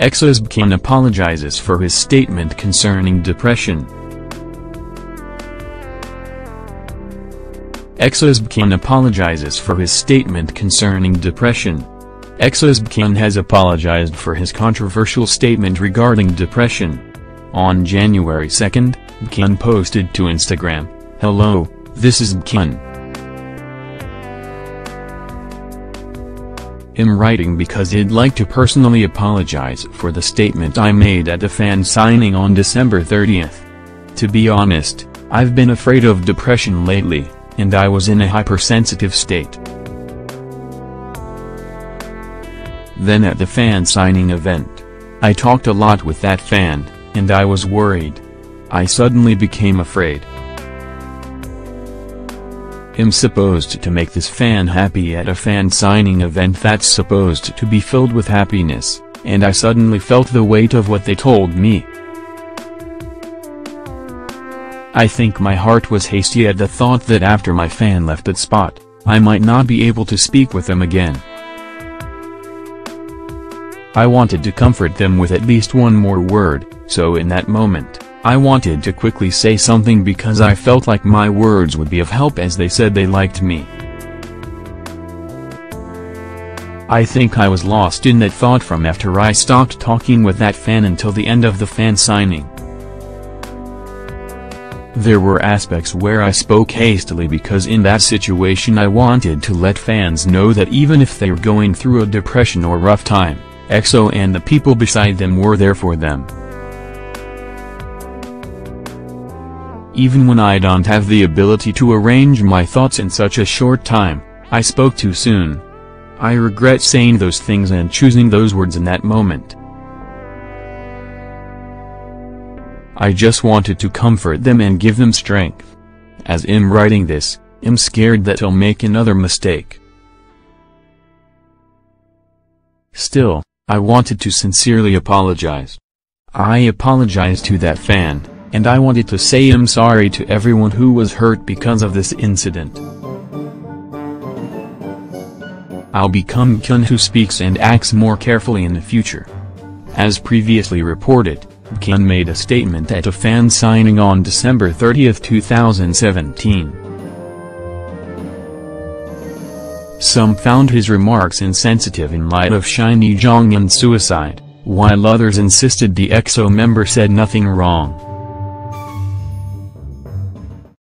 EXO's Baekhyun apologizes for his statement concerning depression. EXO's Baekhyun apologizes for his statement concerning depression. EXO's Baekhyun has apologized for his controversial statement regarding depression. On January 2, Baekhyun posted to Instagram, Hello, this is Bkan. Him writing because I'd like to personally apologize for the statement I made at a fan signing on December 30th. To be honest, I've been afraid of depression lately, and I was in a hypersensitive state. Then at the fan signing event, I talked a lot with that fan, and I was worried. I suddenly became afraid. I'm supposed to make this fan happy at a fan signing event that's supposed to be filled with happiness, and I suddenly felt the weight of what they told me. I think my heart was hasty at the thought that after my fan left that spot, I might not be able to speak with them again. I wanted to comfort them with at least one more word, so in that moment, I wanted to quickly say something because I felt like my words would be of help as they said they liked me. I think I was lost in that thought from after I stopped talking with that fan until the end of the fan signing. There were aspects where I spoke hastily because in that situation I wanted to let fans know that even if they were going through a depression or rough time, EXO and the people beside them were there for them. Even when I don't have the ability to arrange my thoughts in such a short time, I spoke too soon. I regret saying those things and choosing those words in that moment. I just wanted to comfort them and give them strength. As I'm writing this, I'm scared that I'll make another mistake. Still, I wanted to sincerely apologize. I apologize to that fan and I wanted to say I'm sorry to everyone who was hurt because of this incident. I'll become Kyun who speaks and acts more carefully in the future. As previously reported, Baekhyun made a statement at a fan signing on December 30, 2017. Some found his remarks insensitive in light of SHINee Jonghyun's suicide, while others insisted the EXO member said nothing wrong.